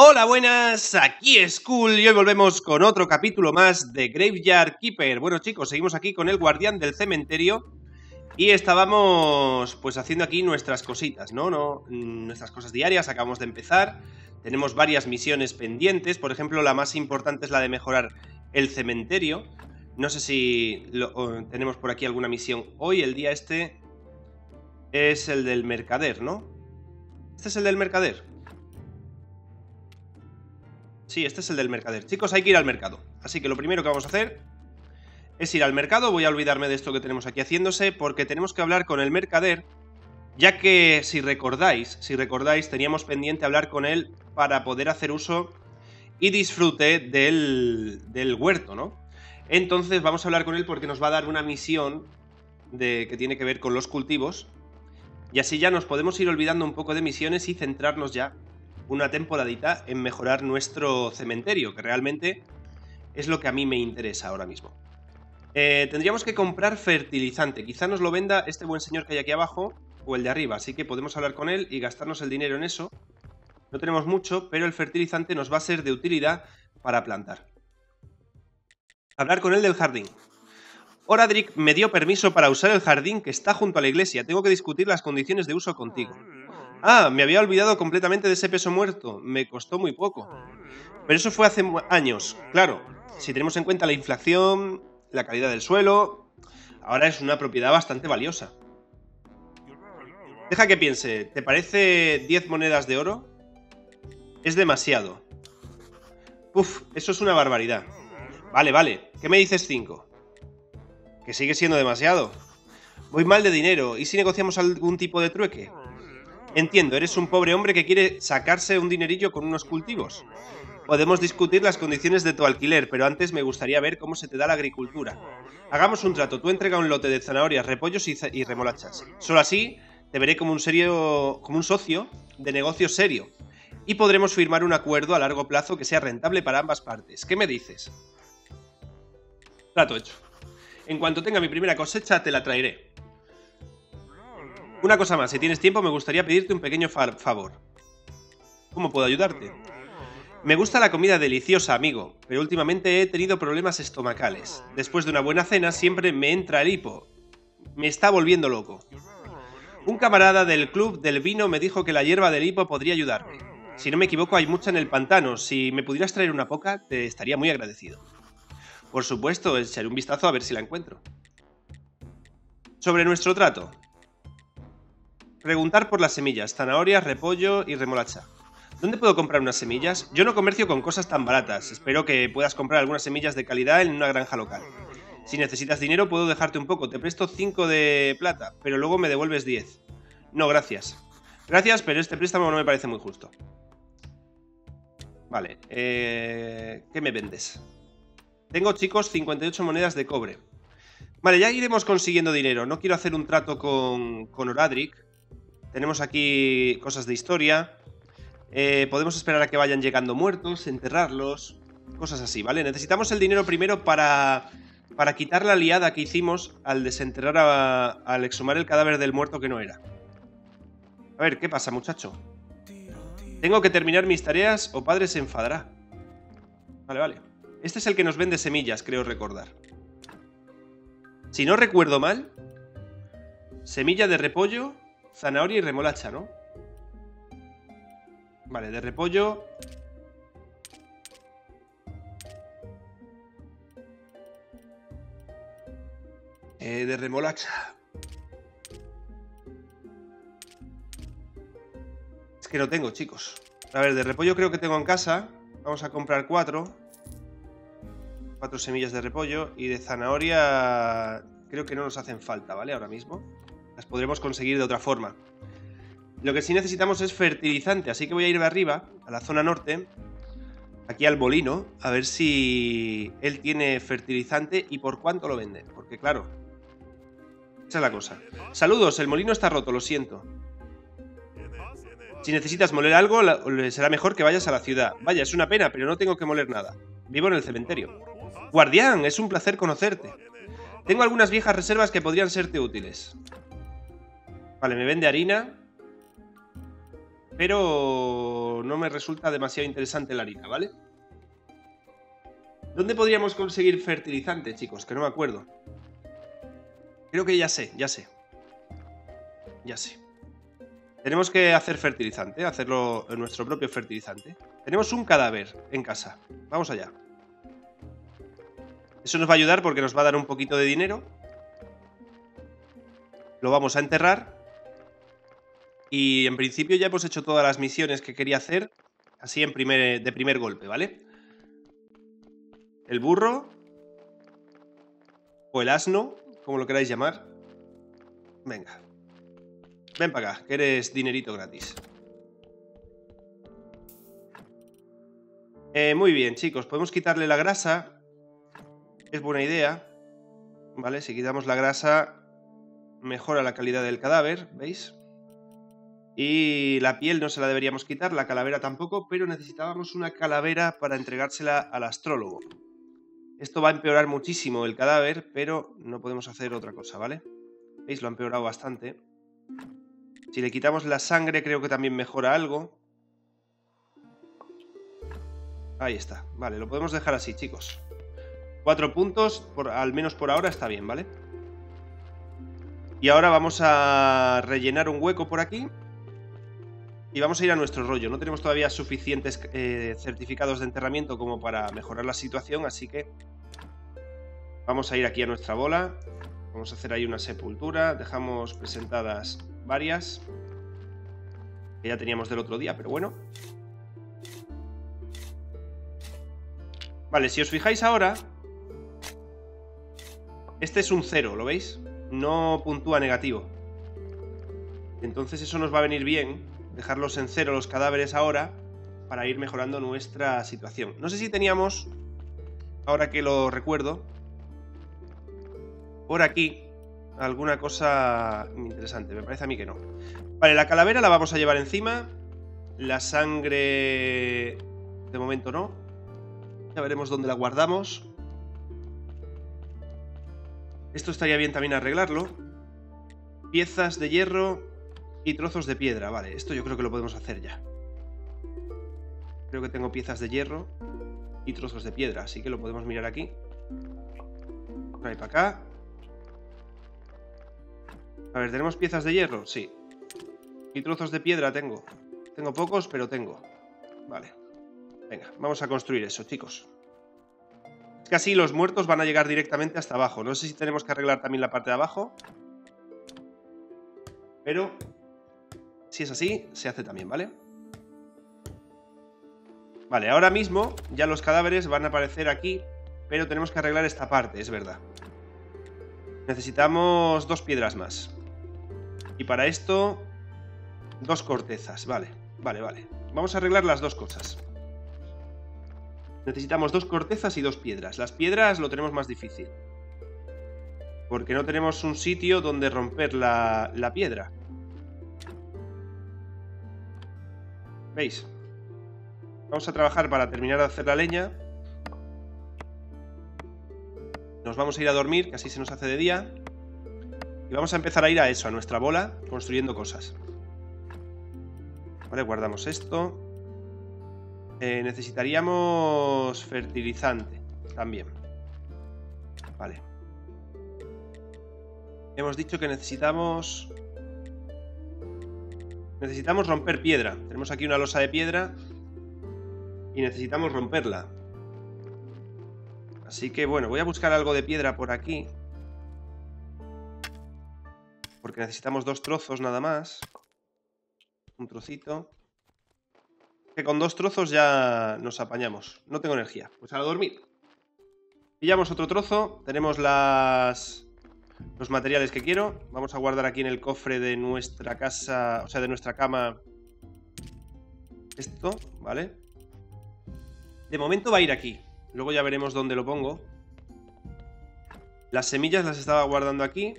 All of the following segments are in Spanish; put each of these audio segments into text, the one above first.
Hola, buenas, aquí es Cool y hoy volvemos con otro capítulo más de Graveyard Keeper. Bueno chicos, seguimos aquí con el guardián del cementerio y estábamos pues haciendo aquí nuestras cositas, ¿no? no nuestras cosas diarias, acabamos de empezar, tenemos varias misiones pendientes, por ejemplo la más importante es la de mejorar el cementerio. No sé si tenemos por aquí alguna misión hoy, el día este es el del mercader, ¿no? Este es el del mercader. Sí, este es el del mercader. Chicos, hay que ir al mercado. Así que lo primero que vamos a hacer es ir al mercado. Voy a olvidarme de esto que tenemos aquí haciéndose porque tenemos que hablar con el mercader, ya que si recordáis, si recordáis, teníamos pendiente hablar con él para poder hacer uso y disfrute del, del huerto, ¿no? Entonces vamos a hablar con él porque nos va a dar una misión de, que tiene que ver con los cultivos. Y así ya nos podemos ir olvidando un poco de misiones y centrarnos ya una temporadita en mejorar nuestro cementerio, que realmente es lo que a mí me interesa ahora mismo. Eh, tendríamos que comprar fertilizante. Quizá nos lo venda este buen señor que hay aquí abajo o el de arriba, así que podemos hablar con él y gastarnos el dinero en eso. No tenemos mucho, pero el fertilizante nos va a ser de utilidad para plantar. Hablar con él del jardín. Oradric me dio permiso para usar el jardín que está junto a la iglesia. Tengo que discutir las condiciones de uso contigo. Ah, me había olvidado completamente de ese peso muerto. Me costó muy poco. Pero eso fue hace años. Claro, si tenemos en cuenta la inflación, la calidad del suelo, ahora es una propiedad bastante valiosa. Deja que piense, ¿te parece 10 monedas de oro? Es demasiado. Uf, eso es una barbaridad. Vale, vale. ¿Qué me dices 5? Que sigue siendo demasiado. Voy mal de dinero. ¿Y si negociamos algún tipo de trueque? Entiendo, eres un pobre hombre que quiere sacarse un dinerillo con unos cultivos. Podemos discutir las condiciones de tu alquiler, pero antes me gustaría ver cómo se te da la agricultura. Hagamos un trato, tú entrega un lote de zanahorias, repollos y, remolachas. Solo así te veré como un, serio, como un socio de negocio serio. Y podremos firmar un acuerdo a largo plazo que sea rentable para ambas partes. ¿Qué me dices? Trato hecho. En cuanto tenga mi primera cosecha, te la traeré. Una cosa más, si tienes tiempo me gustaría pedirte un pequeño favor. ¿Cómo puedo ayudarte? Me gusta la comida deliciosa, amigo, pero últimamente he tenido problemas estomacales. Después de una buena cena siempre me entra el hipo. Me está volviendo loco. Un camarada del club del vino me dijo que la hierba del hipo podría ayudarme. Si no me equivoco hay mucha en el pantano. Si me pudieras traer una poca, te estaría muy agradecido. Por supuesto, echaré un vistazo a ver si la encuentro. Sobre nuestro trato. Preguntar por las semillas, zanahorias, repollo y remolacha. ¿Dónde puedo comprar unas semillas? Yo no comercio con cosas tan baratas. Espero que puedas comprar algunas semillas de calidad en una granja local. Si necesitas dinero puedo dejarte un poco. Te presto 5 de plata, pero luego me devuelves 10. No, gracias. Gracias, pero este préstamo no me parece muy justo. Vale. Eh, ¿Qué me vendes? Tengo, chicos, 58 monedas de cobre. Vale, ya iremos consiguiendo dinero. No quiero hacer un trato con, con Oradric tenemos aquí cosas de historia. Eh, podemos esperar a que vayan llegando muertos, enterrarlos, cosas así, ¿vale? Necesitamos el dinero primero para, para quitar la liada que hicimos al desenterrar, al exhumar el cadáver del muerto que no era. A ver, ¿qué pasa, muchacho? Tengo que terminar mis tareas o padre se enfadará. Vale, vale. Este es el que nos vende semillas, creo recordar. Si no recuerdo mal, semilla de repollo Zanahoria y remolacha, ¿no? Vale, de repollo. Eh, de remolacha. Es que no tengo, chicos. A ver, de repollo creo que tengo en casa. Vamos a comprar cuatro. Cuatro semillas de repollo. Y de zanahoria creo que no nos hacen falta, ¿vale? Ahora mismo. Las podremos conseguir de otra forma. Lo que sí necesitamos es fertilizante, así que voy a ir de arriba, a la zona norte, aquí al molino, a ver si él tiene fertilizante y por cuánto lo vende. Porque claro, esa es la cosa. Saludos, el molino está roto, lo siento. Si necesitas moler algo, será mejor que vayas a la ciudad. Vaya, es una pena, pero no tengo que moler nada. Vivo en el cementerio. Guardián, es un placer conocerte. Tengo algunas viejas reservas que podrían serte útiles. Vale, me vende harina. Pero no me resulta demasiado interesante la harina, ¿vale? ¿Dónde podríamos conseguir fertilizante, chicos? Que no me acuerdo. Creo que ya sé, ya sé. Ya sé. Tenemos que hacer fertilizante, hacerlo en nuestro propio fertilizante. Tenemos un cadáver en casa. Vamos allá. Eso nos va a ayudar porque nos va a dar un poquito de dinero. Lo vamos a enterrar. Y en principio ya hemos hecho todas las misiones que quería hacer. Así en primer, de primer golpe, ¿vale? El burro. O el asno, como lo queráis llamar. Venga. Ven para acá, que eres dinerito gratis. Eh, muy bien, chicos. Podemos quitarle la grasa. Es buena idea. ¿Vale? Si quitamos la grasa, mejora la calidad del cadáver, ¿veis? Y la piel no se la deberíamos quitar, la calavera tampoco, pero necesitábamos una calavera para entregársela al astrólogo. Esto va a empeorar muchísimo el cadáver, pero no podemos hacer otra cosa, ¿vale? ¿Veis? Lo ha empeorado bastante. Si le quitamos la sangre creo que también mejora algo. Ahí está. Vale, lo podemos dejar así, chicos. Cuatro puntos, por, al menos por ahora está bien, ¿vale? Y ahora vamos a rellenar un hueco por aquí. Y vamos a ir a nuestro rollo. No tenemos todavía suficientes eh, certificados de enterramiento como para mejorar la situación, así que vamos a ir aquí a nuestra bola. Vamos a hacer ahí una sepultura. Dejamos presentadas varias. Que ya teníamos del otro día, pero bueno. Vale, si os fijáis ahora... Este es un cero, ¿lo veis? No puntúa negativo. Entonces eso nos va a venir bien, dejarlos en cero los cadáveres ahora, para ir mejorando nuestra situación. No sé si teníamos, ahora que lo recuerdo, por aquí alguna cosa interesante. Me parece a mí que no. Vale, la calavera la vamos a llevar encima. La sangre... De momento no. Ya veremos dónde la guardamos. Esto estaría bien también arreglarlo. Piezas de hierro y trozos de piedra. Vale, esto yo creo que lo podemos hacer ya. Creo que tengo piezas de hierro y trozos de piedra, así que lo podemos mirar aquí. Ahí para acá. A ver, ¿tenemos piezas de hierro? Sí. Y trozos de piedra tengo. Tengo pocos, pero tengo. Vale. Venga, vamos a construir eso, chicos. Es que así los muertos van a llegar directamente hasta abajo. No sé si tenemos que arreglar también la parte de abajo. Pero, si es así, se hace también, ¿vale? Vale, ahora mismo ya los cadáveres van a aparecer aquí, pero tenemos que arreglar esta parte, es verdad. Necesitamos dos piedras más. Y para esto, dos cortezas. Vale, vale, vale. Vamos a arreglar las dos cosas. Necesitamos dos cortezas y dos piedras. Las piedras lo tenemos más difícil. Porque no tenemos un sitio donde romper la, la piedra. ¿Veis? Vamos a trabajar para terminar de hacer la leña. Nos vamos a ir a dormir, que así se nos hace de día. Y vamos a empezar a ir a eso, a nuestra bola, construyendo cosas. Vale, guardamos esto. Eh, necesitaríamos fertilizante también. Vale. Hemos dicho que necesitamos... Necesitamos romper piedra. Tenemos aquí una losa de piedra. Y necesitamos romperla. Así que bueno, voy a buscar algo de piedra por aquí. Porque necesitamos dos trozos nada más. Un trocito. Que con dos trozos ya nos apañamos. No tengo energía. Pues a dormir. Pillamos otro trozo. Tenemos las... Los materiales que quiero. Vamos a guardar aquí en el cofre de nuestra casa... O sea, de nuestra cama... Esto, ¿vale? De momento va a ir aquí. Luego ya veremos dónde lo pongo. Las semillas las estaba guardando aquí.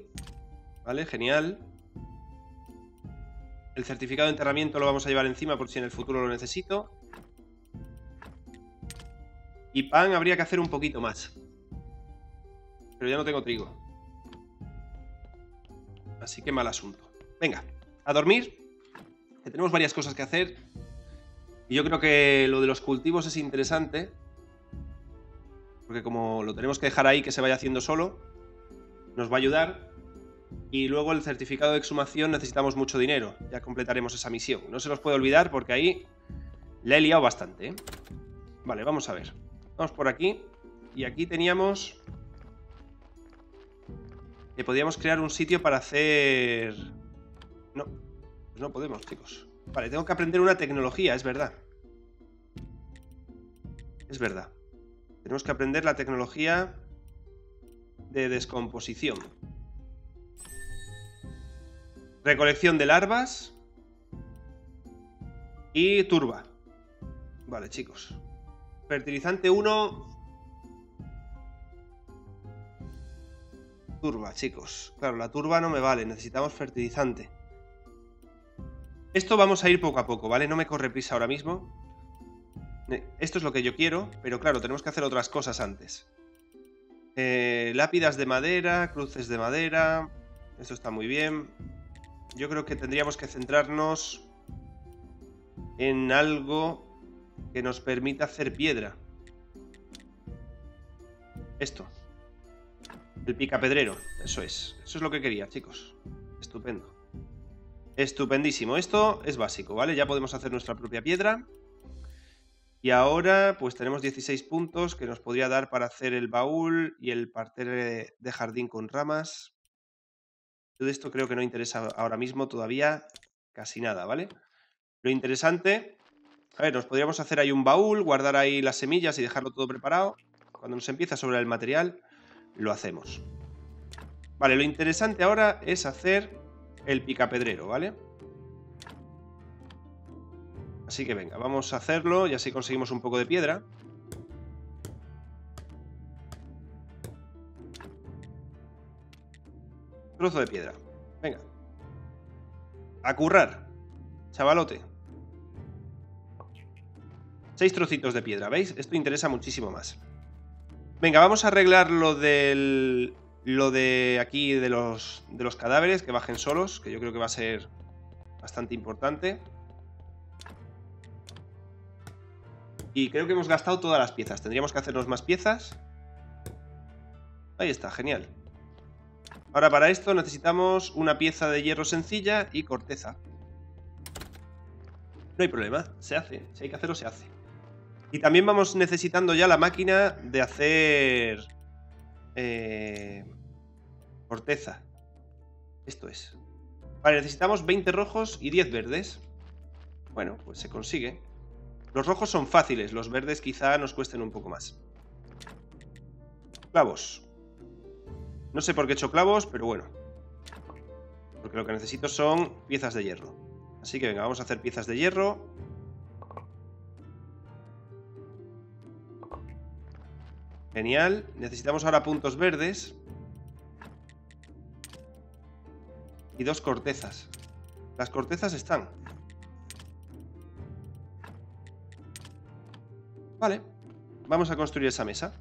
Vale, genial. El certificado de enterramiento lo vamos a llevar encima por si en el futuro lo necesito. Y pan habría que hacer un poquito más. Pero ya no tengo trigo. Así que mal asunto. Venga, a dormir. Tenemos varias cosas que hacer. Y yo creo que lo de los cultivos es interesante. Porque como lo tenemos que dejar ahí que se vaya haciendo solo, nos va a ayudar. Y luego el certificado de exhumación necesitamos mucho dinero. Ya completaremos esa misión. No se nos puede olvidar porque ahí le he liado bastante. ¿eh? Vale, vamos a ver. Vamos por aquí. Y aquí teníamos... Que podíamos crear un sitio para hacer... No, pues no podemos, chicos. Vale, tengo que aprender una tecnología, es verdad. Es verdad. Tenemos que aprender la tecnología de descomposición. Recolección de larvas. Y turba. Vale, chicos. Fertilizante 1. Turba, chicos. Claro, la turba no me vale. Necesitamos fertilizante. Esto vamos a ir poco a poco, ¿vale? No me corre prisa ahora mismo. Esto es lo que yo quiero, pero claro, tenemos que hacer otras cosas antes. Eh, lápidas de madera, cruces de madera... Esto está muy bien. Yo creo que tendríamos que centrarnos en algo que nos permita hacer piedra. Esto. El picapedrero. Eso es. Eso es lo que quería, chicos. Estupendo. Estupendísimo. Esto es básico, ¿vale? Ya podemos hacer nuestra propia piedra. Y ahora, pues tenemos 16 puntos que nos podría dar para hacer el baúl y el parterre de jardín con ramas. Todo esto creo que no interesa ahora mismo todavía casi nada, ¿vale? Lo interesante... A ver, nos podríamos hacer ahí un baúl, guardar ahí las semillas y dejarlo todo preparado. Cuando nos empieza sobre el material, lo hacemos. Vale, lo interesante ahora es hacer el picapedrero, ¿vale? Así que venga, vamos a hacerlo y así conseguimos un poco de piedra. Trozo de piedra. Venga. A currar. Chavalote. Seis trocitos de piedra, ¿veis? Esto interesa muchísimo más. Venga, vamos a arreglar lo del lo de aquí de los, de los cadáveres, que bajen solos, que yo creo que va a ser bastante importante. Y creo que hemos gastado todas las piezas. Tendríamos que hacernos más piezas. Ahí está, genial. Ahora para esto necesitamos una pieza de hierro sencilla y corteza. No hay problema, se hace. Si hay que hacerlo, se hace. Y también vamos necesitando ya la máquina de hacer... Eh, Corteza. Esto es. Vale, necesitamos 20 rojos y 10 verdes. Bueno, pues se consigue. Los rojos son fáciles, los verdes quizá nos cuesten un poco más. Clavos. No sé por qué he hecho clavos, pero bueno. Porque lo que necesito son piezas de hierro. Así que venga, vamos a hacer piezas de hierro. Genial. Necesitamos ahora puntos verdes. y dos cortezas. Las cortezas están. Vale, vamos a construir esa mesa.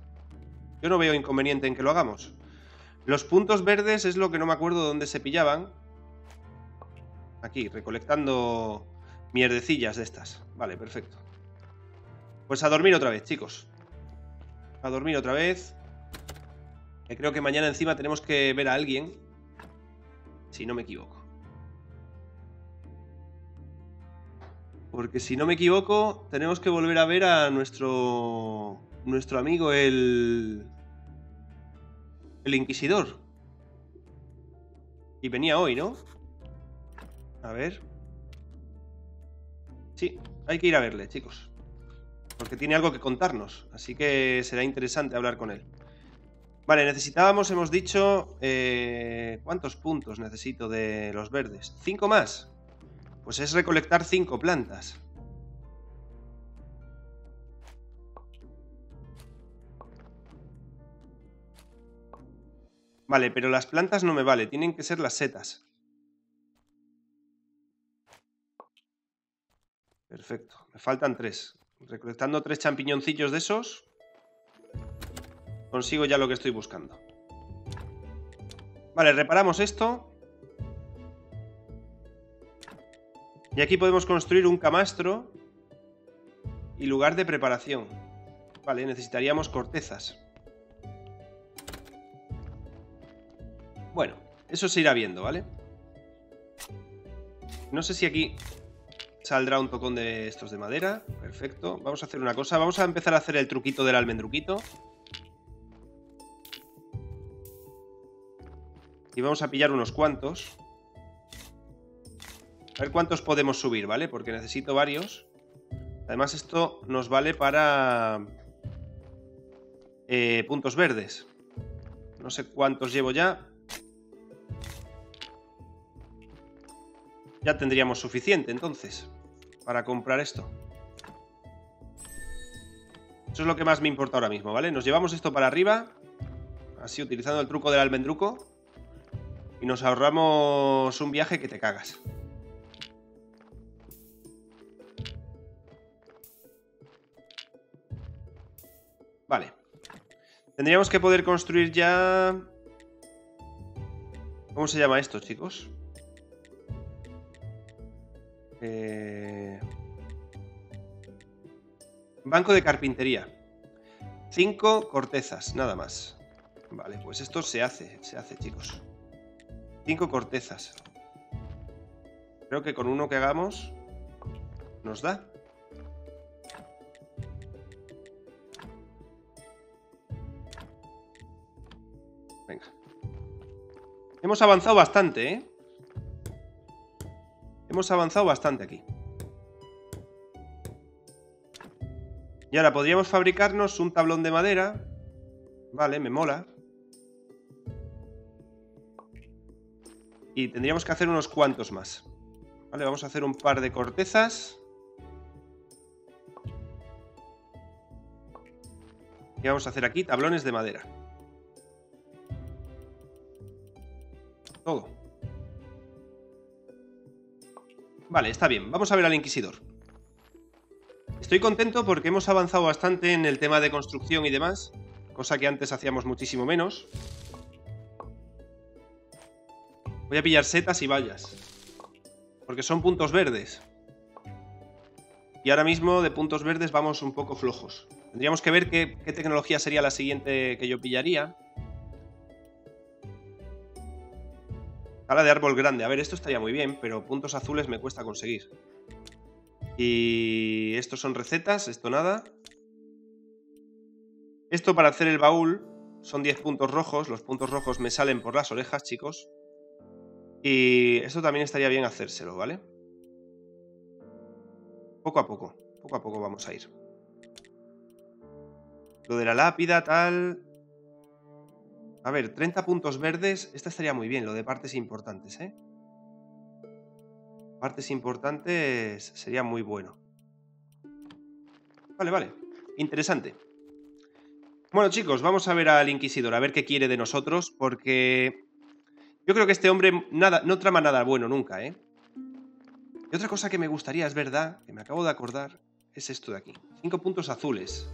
Yo no veo inconveniente en que lo hagamos. Los puntos verdes es lo que no me acuerdo dónde se pillaban. Aquí, recolectando mierdecillas de estas. Vale, perfecto. Pues a dormir otra vez, chicos. A dormir otra vez. Creo que mañana encima tenemos que ver a alguien si no me equivoco. Porque si no me equivoco, tenemos que volver a ver a nuestro nuestro amigo el el inquisidor. Y venía hoy, ¿no? A ver. Sí, hay que ir a verle, chicos. Porque tiene algo que contarnos, así que será interesante hablar con él. Vale, necesitábamos, hemos dicho... Eh, ¿Cuántos puntos necesito de los verdes? ¿Cinco más? Pues es recolectar cinco plantas. Vale, pero las plantas no me vale, tienen que ser las setas. Perfecto, me faltan tres. Recolectando tres champiñoncillos de esos, consigo ya lo que estoy buscando. Vale, reparamos esto. Y aquí podemos construir un camastro y lugar de preparación. Vale, necesitaríamos cortezas. Bueno, eso se irá viendo, ¿vale? No sé si aquí saldrá un tocón de estos de madera. Perfecto. Vamos a hacer una cosa. Vamos a empezar a hacer el truquito del almendruquito. Y vamos a pillar unos cuantos. A ver cuántos podemos subir, ¿vale? Porque necesito varios. Además esto nos vale para... Eh, puntos verdes. No sé cuántos llevo ya. Ya tendríamos suficiente, entonces, para comprar esto. Eso es lo que más me importa ahora mismo, ¿vale? Nos llevamos esto para arriba. Así, utilizando el truco del almendruco. Y nos ahorramos un viaje que te cagas. Vale. Tendríamos que poder construir ya... ¿Cómo se llama esto, chicos? Eh... Banco de carpintería. Cinco cortezas, nada más. Vale, pues esto se hace, se hace, chicos. Cinco cortezas. Creo que con uno que hagamos nos da. Venga. Hemos avanzado bastante, ¿eh? Hemos avanzado bastante aquí. Y ahora podríamos fabricarnos un tablón de madera. Vale, me mola. Y tendríamos que hacer unos cuantos más. Vale, vamos a hacer un par de cortezas. Y vamos a hacer aquí tablones de madera. Todo. Vale, está bien. Vamos a ver al Inquisidor. Estoy contento porque hemos avanzado bastante en el tema de construcción y demás, cosa que antes hacíamos muchísimo menos. Voy a pillar setas y vallas, porque son puntos verdes. Y ahora mismo de puntos verdes vamos un poco flojos. Tendríamos que ver qué, qué tecnología sería la siguiente que yo pillaría. Sala de árbol grande. A ver, esto estaría muy bien, pero puntos azules me cuesta conseguir. Y estos son recetas, esto nada. Esto para hacer el baúl son 10 puntos rojos. Los puntos rojos me salen por las orejas, chicos. Y esto también estaría bien hacérselo, ¿vale? Poco a poco, poco a poco vamos a ir. Lo de la lápida, tal... A ver, 30 puntos verdes. Esta estaría muy bien, lo de partes importantes, ¿eh? Partes importantes sería muy bueno. Vale, vale. Interesante. Bueno, chicos, vamos a ver al Inquisidor, a ver qué quiere de nosotros, porque yo creo que este hombre nada, no trama nada bueno nunca, ¿eh? Y otra cosa que me gustaría, es verdad, que me acabo de acordar, es esto de aquí. Cinco puntos azules.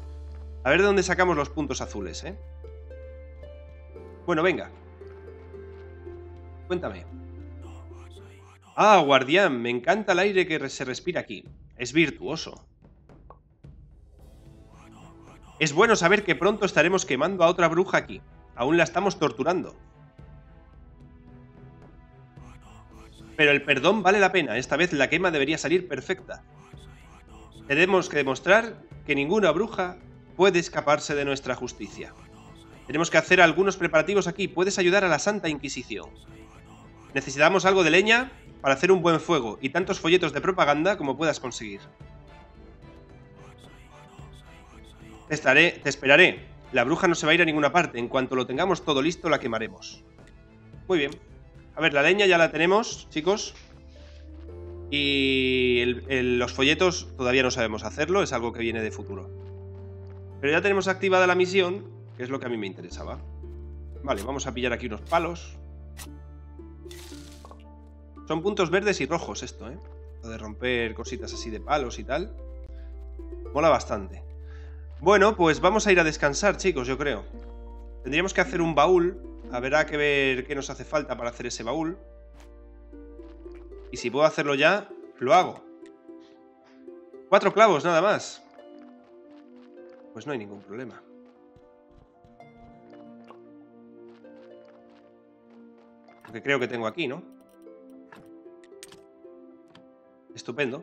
A ver de dónde sacamos los puntos azules, ¿eh? Bueno, venga. Cuéntame. Ah, guardián, me encanta el aire que se respira aquí. Es virtuoso. Es bueno saber que pronto estaremos quemando a otra bruja aquí. Aún la estamos torturando. Pero el perdón vale la pena. Esta vez la quema debería salir perfecta. Tenemos que demostrar que ninguna bruja puede escaparse de nuestra justicia. Tenemos que hacer algunos preparativos aquí. Puedes ayudar a la Santa Inquisición. Necesitamos algo de leña para hacer un buen fuego y tantos folletos de propaganda como puedas conseguir. Te, estaré, te esperaré. La bruja no se va a ir a ninguna parte. En cuanto lo tengamos todo listo, la quemaremos. Muy bien. A ver, la leña ya la tenemos, chicos. Y los folletos todavía no sabemos hacerlo, es algo que viene de futuro. Pero ya tenemos activada la misión que es lo que a mí me interesaba. Vale, vamos a pillar aquí unos palos. Son puntos verdes y rojos esto, ¿eh? Lo de romper cositas así de palos y tal. Mola bastante. Bueno, pues vamos a ir a descansar, chicos, yo creo. Tendríamos que hacer un baúl. Habrá que ver qué nos hace falta para hacer ese baúl. Y si puedo hacerlo ya, lo hago. Cuatro clavos, nada más. Pues no hay ningún problema. Porque creo que tengo aquí, ¿no? Estupendo.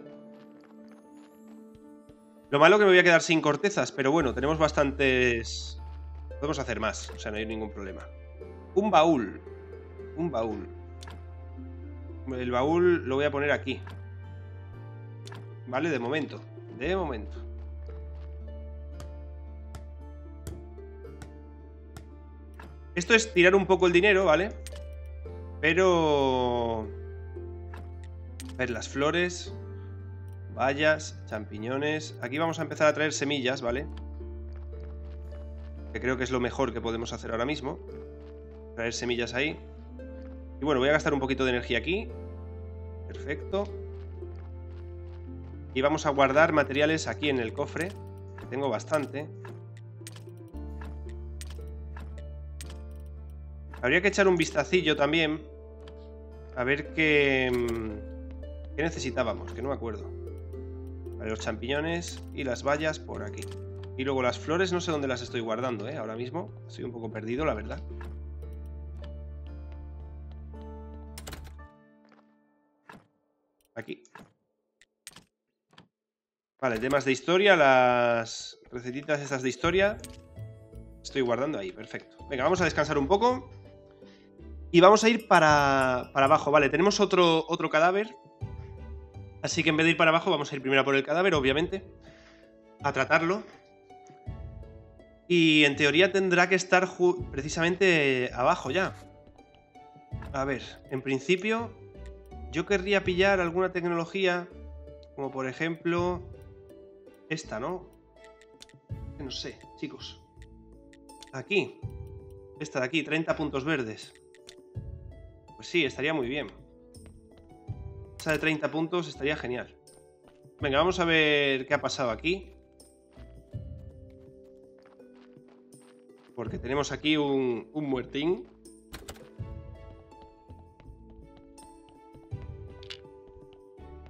Lo malo que me voy a quedar sin cortezas, pero bueno, tenemos bastantes... Podemos hacer más, o sea, no hay ningún problema. Un baúl. Un baúl. El baúl lo voy a poner aquí. Vale, de momento. De momento. Esto es tirar un poco el dinero, ¿vale? Pero... A ver, las flores... Bayas, champiñones... Aquí vamos a empezar a traer semillas, ¿vale? Que creo que es lo mejor que podemos hacer ahora mismo. Traer semillas ahí. Y bueno, voy a gastar un poquito de energía aquí. Perfecto. Y vamos a guardar materiales aquí en el cofre. Tengo bastante. Habría que echar un vistacillo también. A ver qué... Mm, ¿Qué necesitábamos? Que no me acuerdo. Vale, los champiñones y las bayas por aquí. Y luego las flores no sé dónde las estoy guardando, ¿eh? Ahora mismo. Estoy un poco perdido, la verdad. Aquí. Vale, temas de historia, las recetitas estas de historia. Estoy guardando ahí, perfecto. Venga, vamos a descansar un poco. Y vamos a ir para, para abajo. Vale, tenemos otro, otro cadáver. Así que en vez de ir para abajo, vamos a ir primero por el cadáver, obviamente. A tratarlo. Y en teoría tendrá que estar precisamente abajo ya. A ver, en principio yo querría pillar alguna tecnología, como por ejemplo esta, ¿no? No sé, chicos. Aquí. Esta de aquí, 30 puntos verdes. Pues sí, estaría muy bien. Esa de 30 puntos estaría genial. Venga, vamos a ver qué ha pasado aquí. Porque tenemos aquí un, un muertín.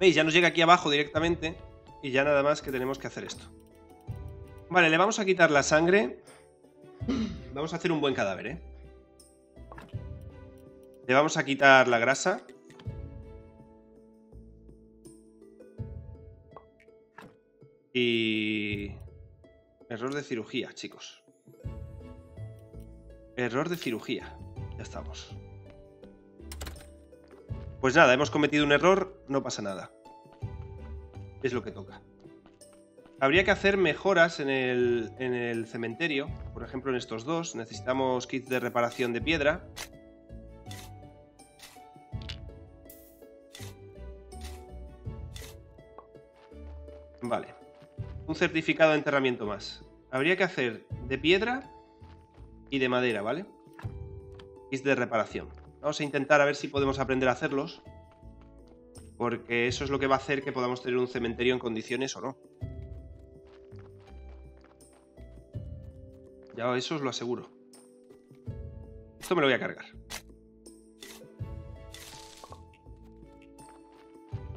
¿Veis? Ya nos llega aquí abajo directamente y ya nada más que tenemos que hacer esto. Vale, le vamos a quitar la sangre. Vamos a hacer un buen cadáver, ¿eh? Le vamos a quitar la grasa. Y... Error de cirugía, chicos. Error de cirugía. Ya estamos. Pues nada, hemos cometido un error, no pasa nada. Es lo que toca. Habría que hacer mejoras en el, en el cementerio. Por ejemplo, en estos dos. Necesitamos kits de reparación de piedra. Vale. Un certificado de enterramiento más. Habría que hacer de piedra y de madera, ¿vale? Kits de reparación. Vamos a intentar a ver si podemos aprender a hacerlos. Porque eso es lo que va a hacer que podamos tener un cementerio en condiciones o no. Ya eso os lo aseguro. Esto me lo voy a cargar.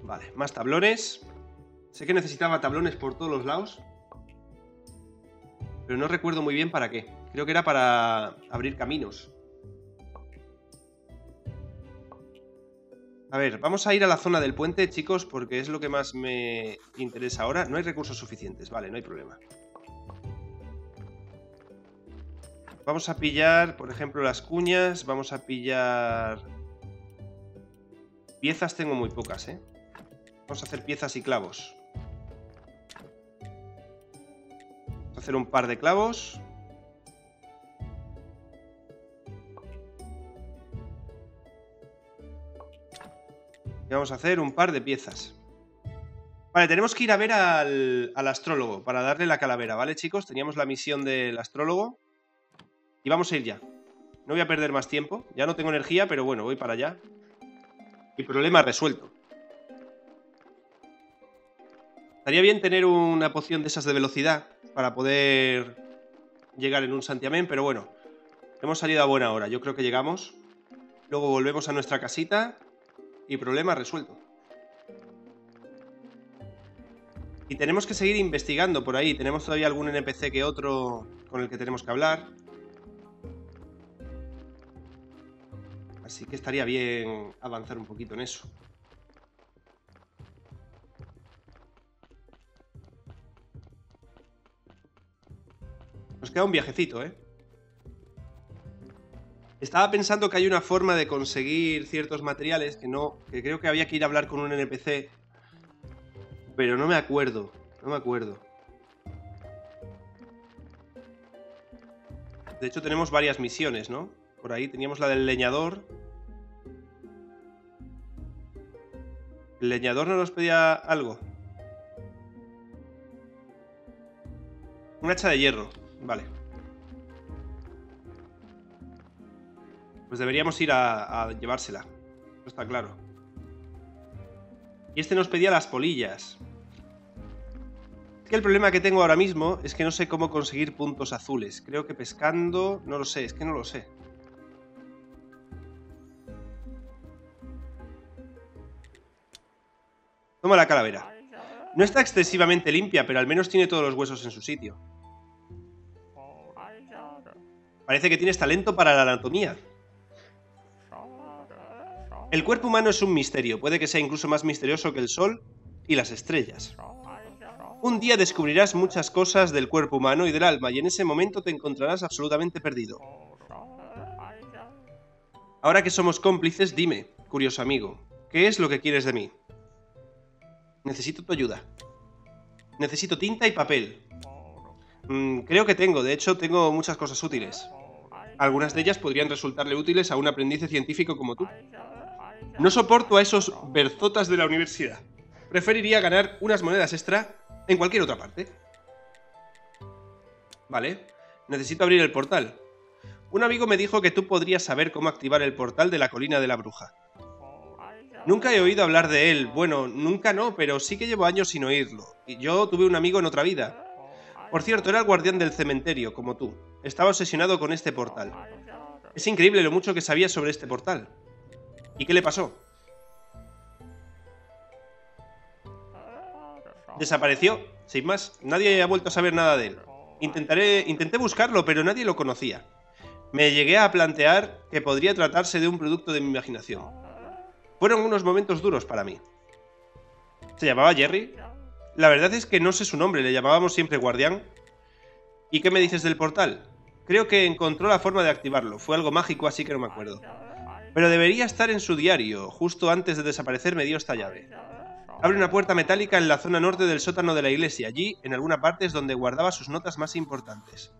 Vale, más tablones. Sé que necesitaba tablones por todos los lados. Pero no recuerdo muy bien para qué. Creo que era para abrir caminos. A ver, vamos a ir a la zona del puente, chicos, porque es lo que más me interesa ahora. No hay recursos suficientes, vale, no hay problema. Vamos a pillar, por ejemplo, las cuñas. Vamos a pillar... Piezas tengo muy pocas, ¿eh? Vamos a hacer piezas y clavos. Hacer un par de clavos. Y vamos a hacer un par de piezas. Vale, tenemos que ir a ver al, astrólogo para darle la calavera, ¿vale, chicos? Teníamos la misión del astrólogo. Y vamos a ir ya. No voy a perder más tiempo. Ya no tengo energía, pero bueno, voy para allá. Y problema resuelto. Estaría bien tener una poción de esas de velocidad para poder llegar en un santiamén, pero bueno. Hemos salido a buena hora. Yo creo que llegamos. Luego volvemos a nuestra casita y problema resuelto. Y tenemos que seguir investigando por ahí. Tenemos todavía algún NPC que otro con el que tenemos que hablar. Así que estaría bien avanzar un poquito en eso. Nos queda un viajecito, ¿eh? Estaba pensando que hay una forma de conseguir ciertos materiales que no. que creo que había que ir a hablar con un NPC. Pero no me acuerdo. No me acuerdo. De hecho, tenemos varias misiones, ¿no? Por ahí teníamos la del leñador. ¿El leñador no nos pedía algo? Un hacha de hierro. Vale. Pues deberíamos ir a, llevársela. Eso está claro. Y este nos pedía las polillas. Es que el problema que tengo ahora mismo es que no sé cómo conseguir puntos azules. Creo que pescando... No lo sé, es que no lo sé. Toma la calavera. No está excesivamente limpia, pero al menos tiene todos los huesos en su sitio. Parece que tienes talento para la anatomía. El cuerpo humano es un misterio, puede que sea incluso más misterioso que el sol y las estrellas. Un día descubrirás muchas cosas del cuerpo humano y del alma y en ese momento te encontrarás absolutamente perdido. Ahora que somos cómplices, dime, curioso amigo, ¿qué es lo que quieres de mí? Necesito tu ayuda. Necesito tinta y papel. Mm, creo que tengo, de hecho tengo muchas cosas útiles. Algunas de ellas podrían resultarle útiles a un aprendiz científico como tú. No soporto a esos berzotas de la universidad. Preferiría ganar unas monedas extra en cualquier otra parte. Vale, necesito abrir el portal. Un amigo me dijo que tú podrías saber cómo activar el portal de la colina de la bruja. Nunca he oído hablar de él. Bueno, nunca no, pero sí que llevo años sin oírlo. Y yo tuve un amigo en otra vida. Por cierto, era el guardián del cementerio, como tú. Estaba obsesionado con este portal. Es increíble lo mucho que sabía sobre este portal. ¿Y qué le pasó? Desapareció, sin más. Nadie ha vuelto a saber nada de él. Intentaré, intenté buscarlo, pero nadie lo conocía. Me llegué a plantear que podría tratarse de un producto de mi imaginación. Fueron unos momentos duros para mí. ¿Se llamaba Jerry? La verdad es que no sé su nombre, le llamábamos siempre guardián. ¿Y qué me dices del portal? Creo que encontró la forma de activarlo. Fue algo mágico, así que no me acuerdo. Pero debería estar en su diario. Justo antes de desaparecer me dio esta llave. Abre una puerta metálica en la zona norte del sótano de la iglesia. Allí, en alguna parte, es donde guardaba sus notas más importantes.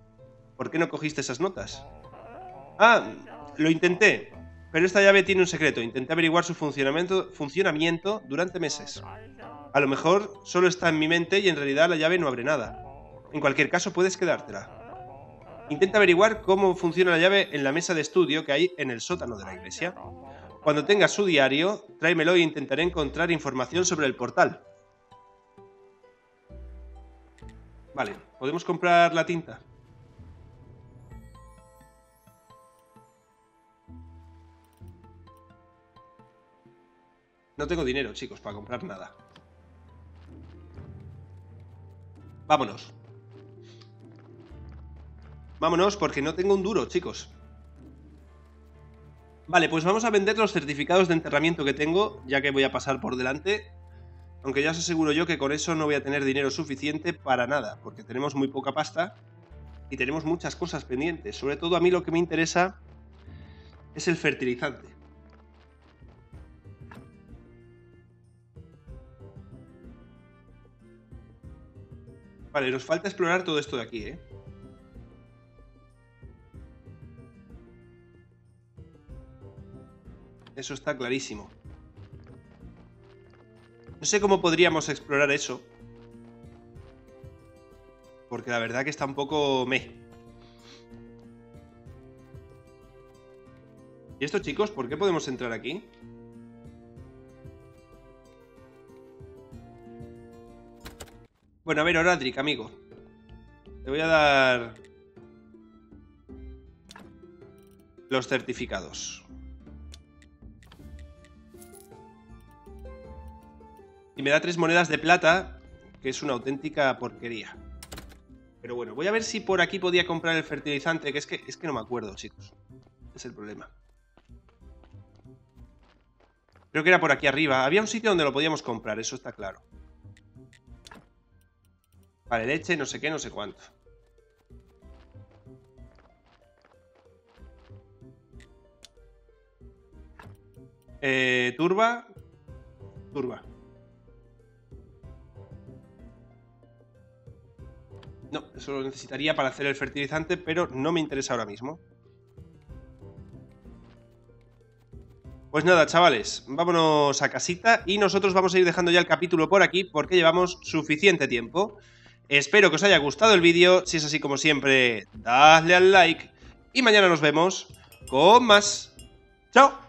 ¿Por qué no cogiste esas notas? Ah, lo intenté. Pero esta llave tiene un secreto. Intenté averiguar su funcionamiento, funcionamiento durante meses. A lo mejor solo está en mi mente y en realidad la llave no abre nada. En cualquier caso, puedes quedártela. Intenta averiguar cómo funciona la llave en la mesa de estudio que hay en el sótano de la iglesia. Cuando tengas su diario, tráemelo e intentaré encontrar información sobre el portal. Vale, ¿podemos comprar la tinta? No tengo dinero, chicos, para comprar nada. Vámonos. Vámonos porque no tengo un duro, chicos. Vale, pues vamos a vender los certificados de enterramiento que tengo, ya que voy a pasar por delante. Aunque ya os aseguro yo que con eso no voy a tener dinero suficiente para nada, porque tenemos muy poca pasta y tenemos muchas cosas pendientes. Sobre todo a mí lo que me interesa es el fertilizante. Vale, nos falta explorar todo esto de aquí, ¿eh? Eso está clarísimo. No sé cómo podríamos explorar eso. Porque la verdad que está un poco me. ¿Y esto, chicos? ¿Por qué podemos entrar aquí? Bueno, a ver, Oradric, amigo. Te voy a dar... Los certificados. Y me da tres monedas de plata, que es una auténtica porquería. Pero bueno, voy a ver si por aquí podía comprar el fertilizante, que es que, es que no me acuerdo, chicos. Es el problema. Creo que era por aquí arriba. Había un sitio donde lo podíamos comprar, eso está claro. Vale, leche, no sé qué, no sé cuánto. Eh, turba. Turba. No, eso lo necesitaría para hacer el fertilizante, pero no me interesa ahora mismo. Pues nada, chavales, vámonos a casita y nosotros vamos a ir dejando ya el capítulo por aquí porque llevamos suficiente tiempo. Espero que os haya gustado el vídeo, si es así como siempre, dadle al like y mañana nos vemos con más. ¡Chao!